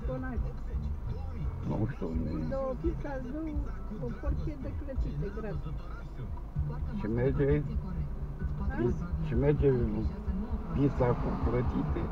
ciuconați. Nu știu, nu- Două pizza, două, o porție de clătite, gratis. și merge, și merge pizza cu plătite.